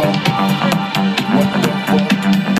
floor.